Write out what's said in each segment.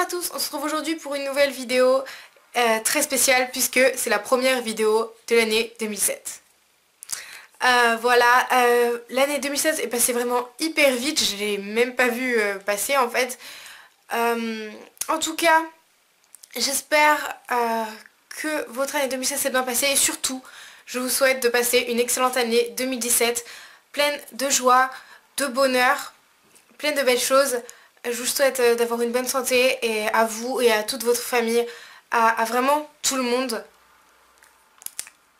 à tous, on se retrouve aujourd'hui pour une nouvelle vidéo euh, très spéciale puisque c'est la première vidéo de l'année 2007. Euh, voilà, euh, l'année 2016 est passée vraiment hyper vite, je l'ai même pas vu passer en fait. en tout cas, j'espère que votre année 2016 s'est bien passée et surtout, je vous souhaite de passer une excellente année 2017 pleine de joie, de bonheur, pleine de belles choses. Je vous souhaite euh, d'avoir une bonne santé et à vous et à toute votre famille, à, vraiment tout le monde.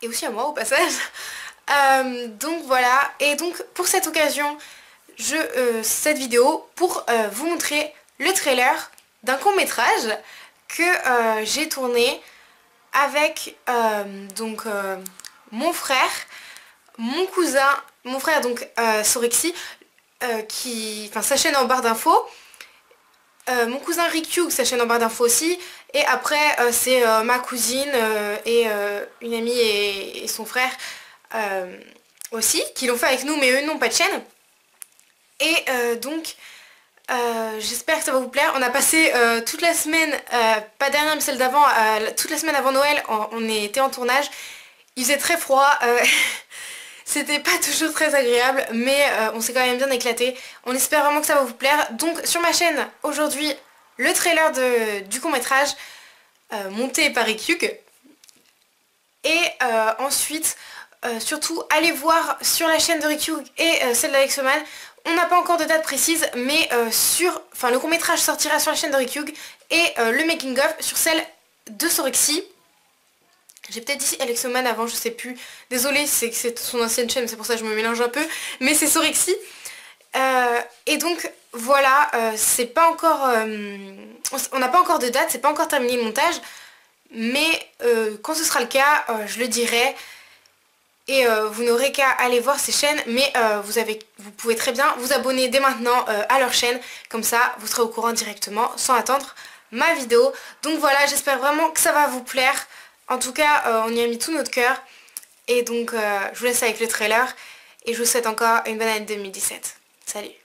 Et aussi à moi au passage. Euh, donc voilà, et donc pour cette occasion, je euh, cette vidéo pour vous montrer le trailer d'un court métrage que j'ai tourné avec donc mon frère, mon cousin, mon frère donc Sorexi, qui, sa chaîne en barre d'infos, euh, mon cousin Rick sa chaîne en barre d'infos aussi. Et après, euh, c'est euh, ma cousine et une amie et, son frère aussi, qui l'ont fait avec nous, mais eux n'ont pas de chaîne. Et donc, j'espère que ça va vous plaire. On a passé toute la semaine, pas dernière mais celle d'avant, toute la semaine avant Noël, on, était en tournage. Il faisait très froid. C'était pas toujours très agréable, mais euh, on s'est quand même bien éclaté. On espère vraiment que ça va vous plaire. Donc sur ma chaîne, aujourd'hui, le trailer du court-métrage euh, monté par Ekyug. Et euh, ensuite, surtout, allez voir sur la chaîne de Rikyug et celle d'Alexoman. On n'a pas encore de date précise, mais sur, enfin le court-métrage sortira sur la chaîne de Rikyug et le making-of sur celle de Sorexi. J'ai peut-être dit Alexoman avant, je sais plus. Désolée, c'est que c'est son ancienne chaîne, c'est pour ça que je me mélange un peu. Mais c'est Sorexi. Euh, et donc voilà, euh, c'est pas encore... Euh, on n'a pas encore de date, c'est pas encore terminé le montage. Mais quand ce sera le cas, je le dirai. Et vous n'aurez qu'à aller voir ces chaînes. Mais vous, avez, vous pouvez très bien vous abonner dès maintenant à leur chaîne. Comme ça, vous serez au courant directement sans attendre ma vidéo. Donc voilà, j'espère vraiment que ça va vous plaire. En tout cas, euh, on y a mis tout notre cœur. Et donc, euh, je vous laisse avec le trailer. Et je vous souhaite encore une bonne année 2017. Salut